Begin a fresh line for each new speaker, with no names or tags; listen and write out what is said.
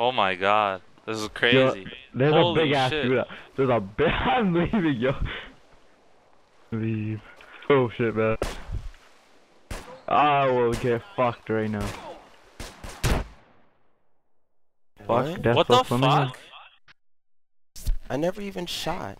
Oh my god. This is crazy.
Yo,
crazy.
there's
Holy
a big ass
shit.
dude. There's a big. I'm leaving, yo. Leave. Oh shit, man. Ah, I will get fucked right now.
What?
Fuck,
what the fuck?
I never even shot.